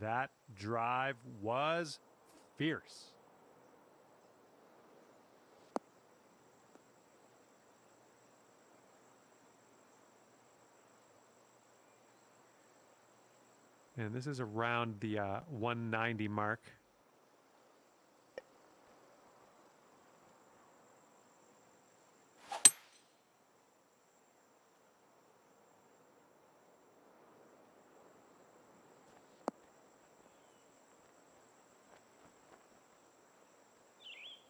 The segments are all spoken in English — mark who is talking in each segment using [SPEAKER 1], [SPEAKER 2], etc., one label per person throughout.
[SPEAKER 1] That drive was fierce. And this is around the uh, 190 mark.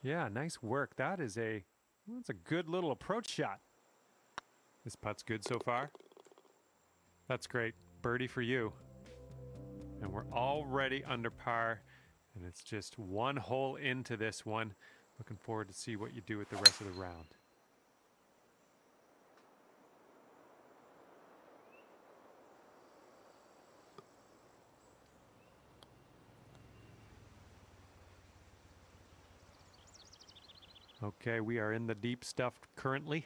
[SPEAKER 1] Yeah, nice work. That is a that's a good little approach shot. This putt's good so far. That's great. Birdie for you. And we're already under par. And it's just one hole into this one. Looking forward to see what you do with the rest of the round. Okay, we are in the deep stuff currently.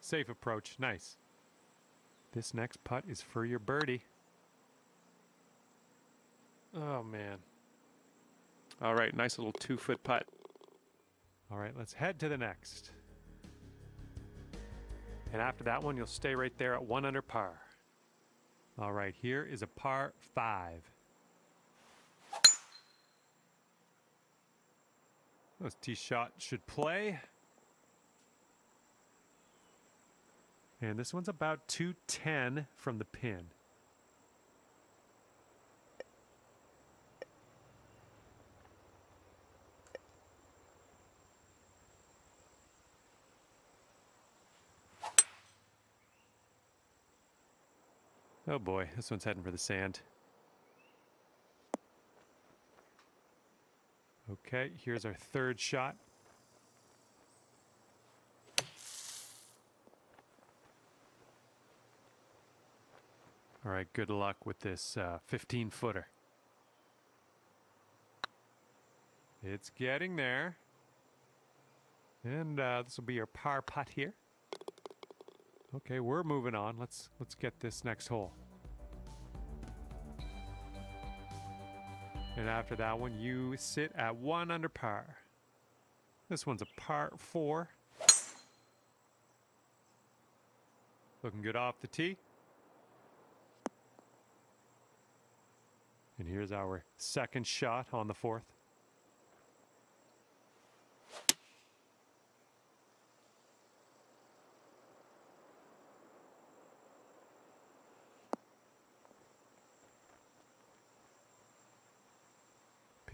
[SPEAKER 1] Safe approach, nice. This next putt is for your birdie. Oh man.
[SPEAKER 2] All right, nice little two foot putt.
[SPEAKER 1] All right, let's head to the next. And after that one, you'll stay right there at one under par. All right, here is a par five. This tee shot should play. And this one's about 210 from the pin. Oh boy, this one's heading for the sand. Okay, here's our third shot. All right, good luck with this uh, 15 footer. It's getting there. And uh, this will be your par putt here. Okay, we're moving on. Let's let's get this next hole. And after that one, you sit at one under par. This one's a par four. Looking good off the tee. And here's our second shot on the fourth.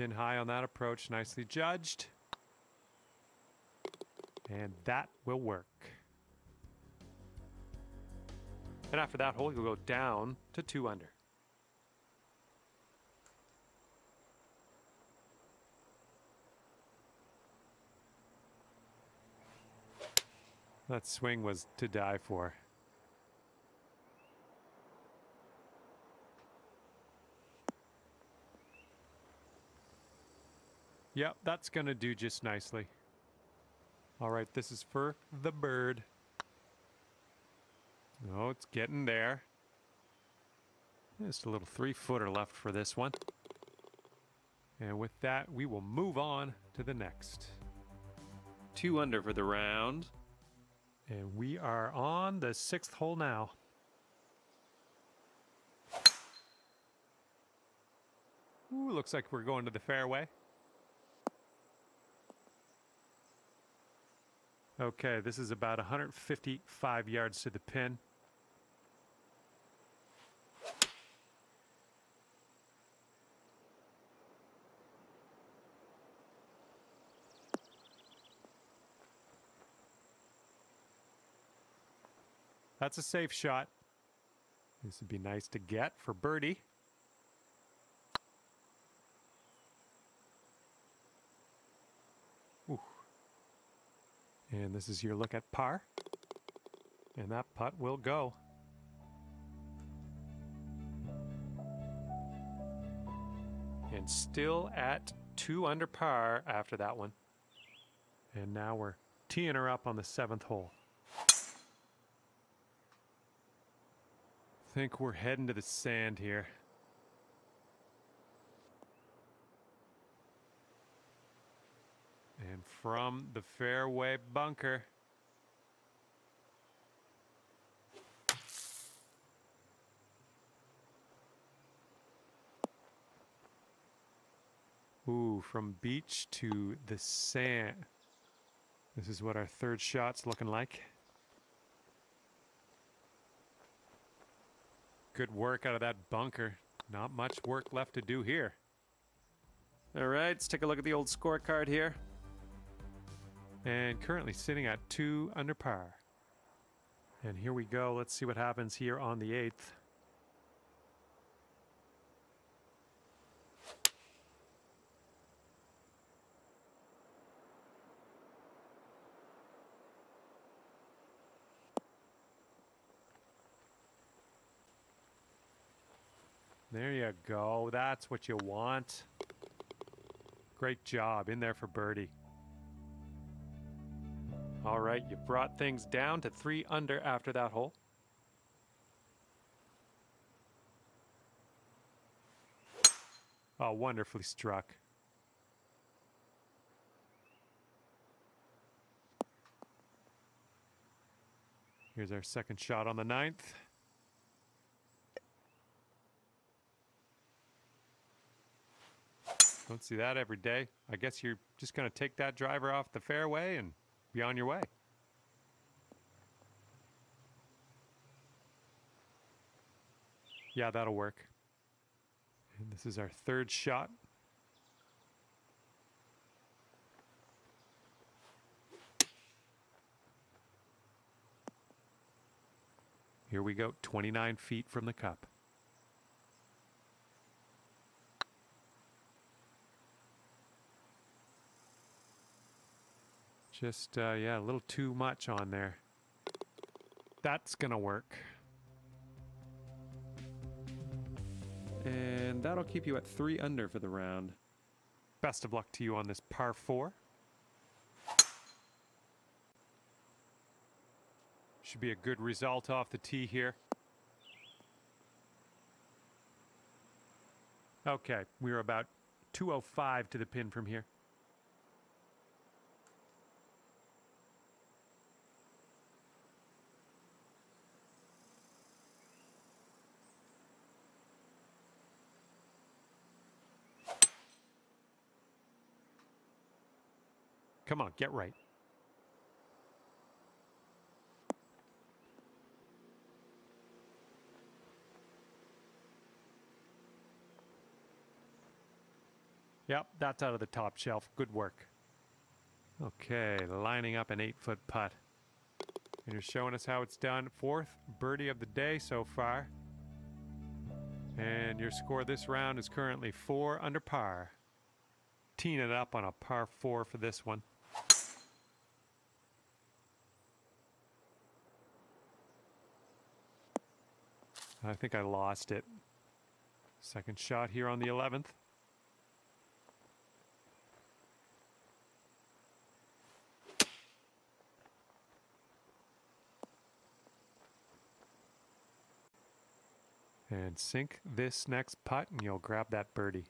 [SPEAKER 1] Pin high on that approach, nicely judged. And that will work. And after that hole, you'll go down to two under. That swing was to die for. Yep, that's going to do just nicely. All right, this is for the bird. Oh, it's getting there. Just a little three footer left for this one. And with that, we will move on to the next.
[SPEAKER 2] Two under for the round.
[SPEAKER 1] And we are on the sixth hole now. Ooh, looks like we're going to the fairway. Okay, this is about 155 yards to the pin. That's a safe shot. This would be nice to get for birdie. And this is your look at par. And that putt will go. And still at two under par after that one. And now we're teeing her up on the seventh hole. Think we're heading to the sand here. And from the fairway bunker. Ooh, from beach to the sand. This is what our third shot's looking like. Good work out of that bunker. Not much work left to do here.
[SPEAKER 2] All right, let's take a look at the old scorecard here.
[SPEAKER 1] And currently sitting at two under par. And here we go. Let's see what happens here on the eighth. There you go. That's what you want. Great job in there for birdie. All right, you brought things down to three under after that hole. Oh, wonderfully struck. Here's our second shot on the ninth. Don't see that every day. I guess you're just going to take that driver off the fairway and be on your way. Yeah, that'll work. And this is our third shot. Here we go, 29 feet from the cup. Just, uh, yeah, a little too much on there. That's gonna work.
[SPEAKER 2] And that'll keep you at three under for the round.
[SPEAKER 1] Best of luck to you on this par four. Should be a good result off the tee here. Okay, we're about 205 to the pin from here. Come on, get right. Yep, that's out of the top shelf. Good work. Okay, lining up an eight foot putt. And you're showing us how it's done. Fourth birdie of the day so far. And your score this round is currently four under par. Teeing it up on a par four for this one. I think I lost it. Second shot here on the 11th. And sink this next putt and you'll grab that birdie.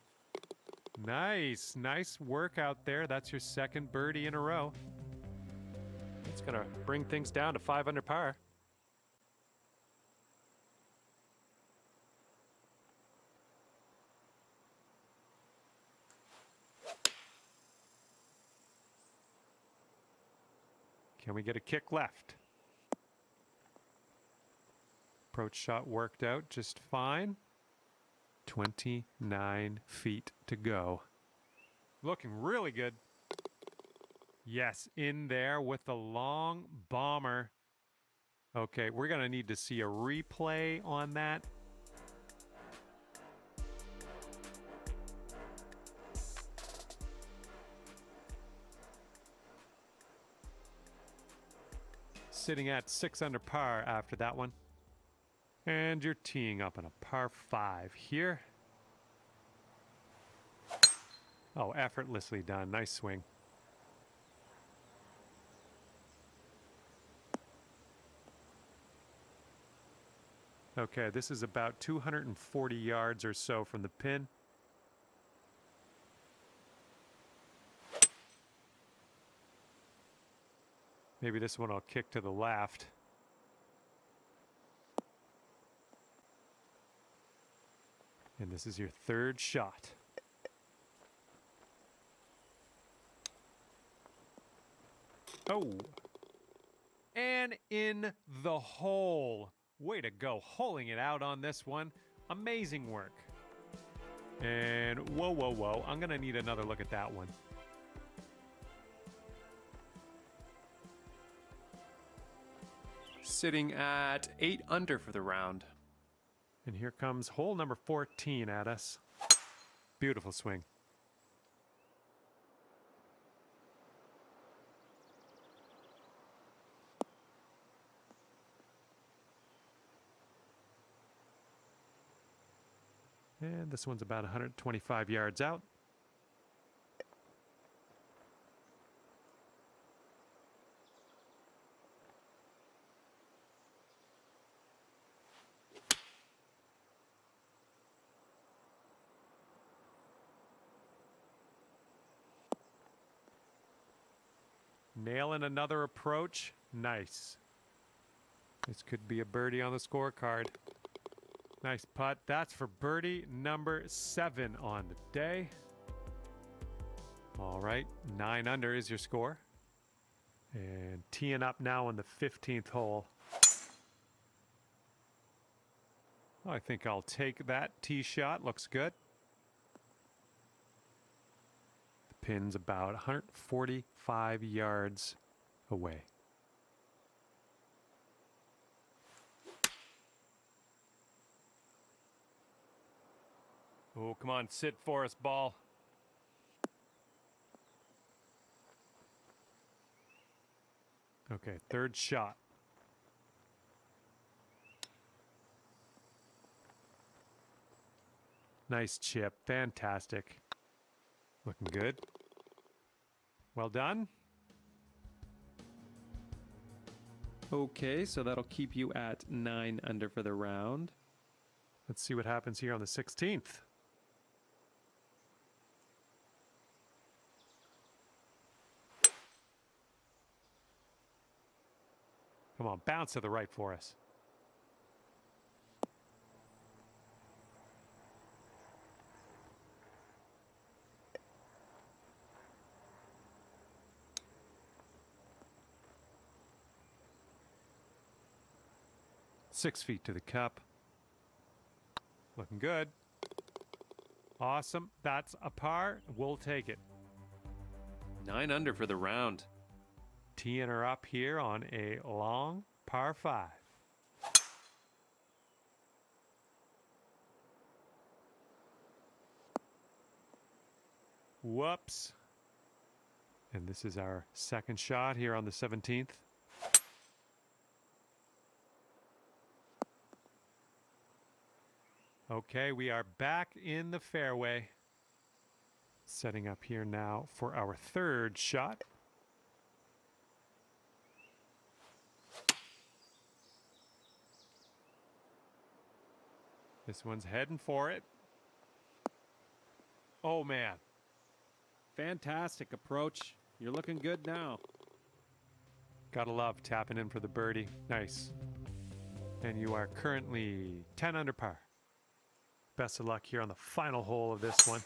[SPEAKER 1] Nice, nice work out there. That's your second birdie in a row. It's gonna bring things down to five under par. Can we get a kick left? Approach shot worked out just fine. 29 feet to go. Looking really good. Yes, in there with the long bomber. Okay, we're going to need to see a replay on that. Sitting at six under par after that one. And you're teeing up on a par five here. Oh, effortlessly done. Nice swing. Okay, this is about 240 yards or so from the pin. Maybe this one I'll kick to the left. And this is your third shot. Oh. And in the hole. Way to go, holing it out on this one. Amazing work. And whoa, whoa, whoa. I'm going to need another look at that one.
[SPEAKER 2] Sitting at 8 under for the round.
[SPEAKER 1] And here comes hole number 14 at us. Beautiful swing. And this one's about 125 yards out. Another approach. Nice. This could be a birdie on the scorecard. Nice putt. That's for birdie number seven on the day. All right, nine under is your score. And teeing up now on the 15th hole. I think I'll take that tee shot. Looks good. The pin's about 145 yards away.
[SPEAKER 2] Oh, come on, sit for us, ball.
[SPEAKER 1] Okay, third shot. Nice chip. Fantastic. Looking good. Well done.
[SPEAKER 2] Okay, so that'll keep you at 9 under for the round.
[SPEAKER 1] Let's see what happens here on the 16th. Come on, bounce to the right for us. Six feet to the cup. Looking good. Awesome. That's a par. We'll take it.
[SPEAKER 2] 9 under for the round.
[SPEAKER 1] Teeing her up here on a long par five. Whoops. And this is our second shot here on the 17th. Okay, we are back in the fairway. Setting up here now for our third shot. This one's heading for it. Oh, man.
[SPEAKER 2] Fantastic approach. You're looking good now.
[SPEAKER 1] Gotta love tapping in for the birdie. Nice. And you are currently 10 under par. Best of luck here on the final hole of this one.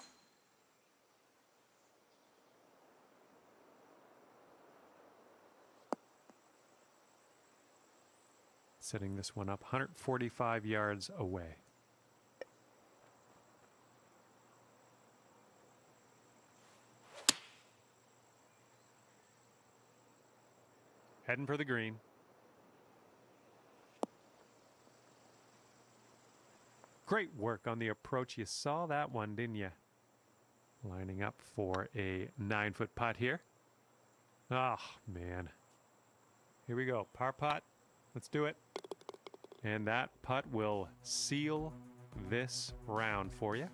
[SPEAKER 1] Setting this one up 145 yards away. Heading for the green. Great work on the approach. You saw that one, didn't you? Lining up for a nine foot putt here. Oh, man. Here we go. Par putt. Let's do it. And that putt will seal this round for you.